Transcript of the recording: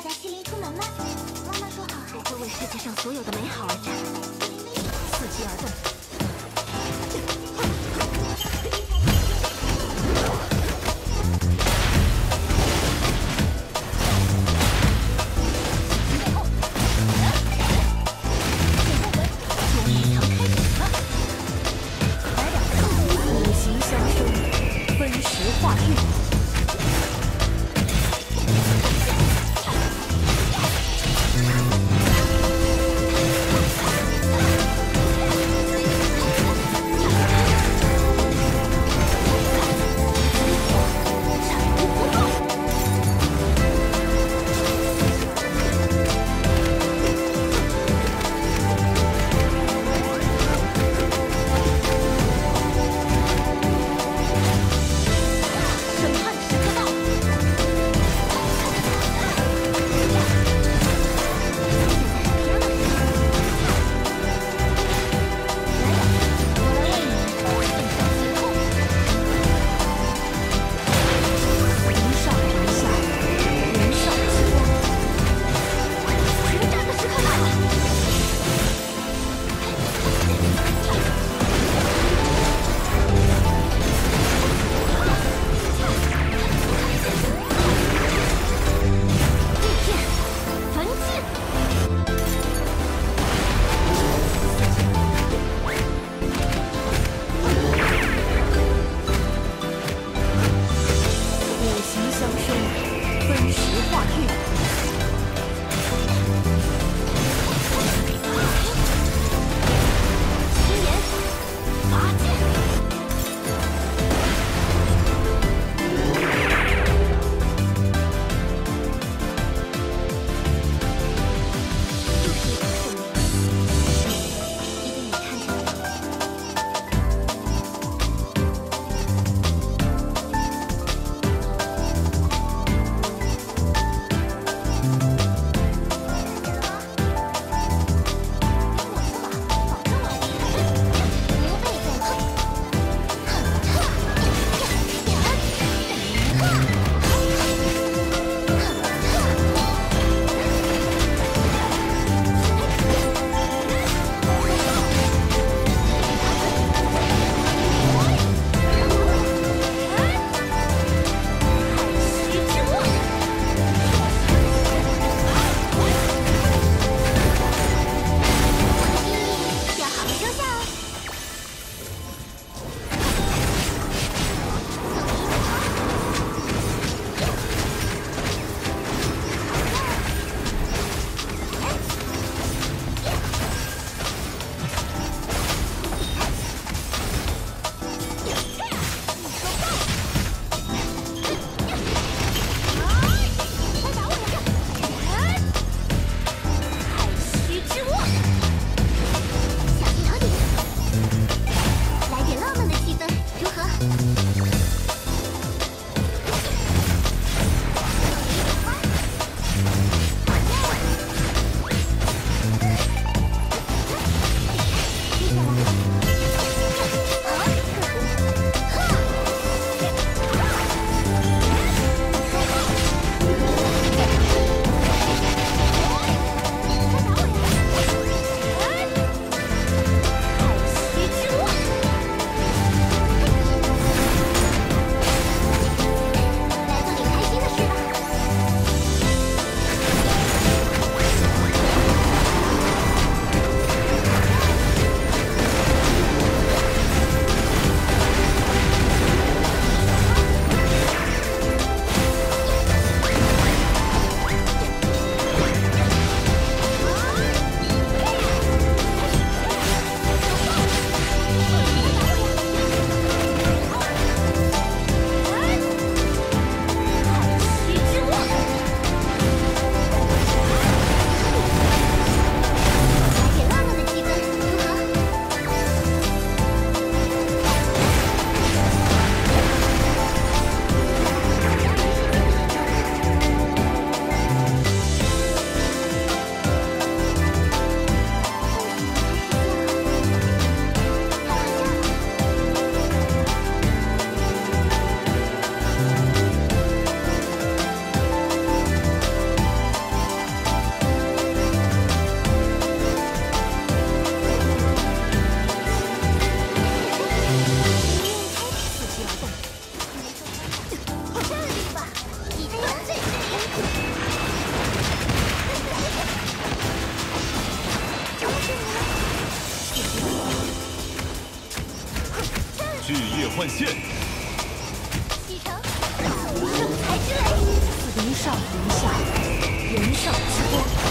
要带心灵出门吗？妈妈说好。我会为世界上所有的美好而战，伺机而动。日夜换线。启程，圣才之雷，云上云下，人上之光。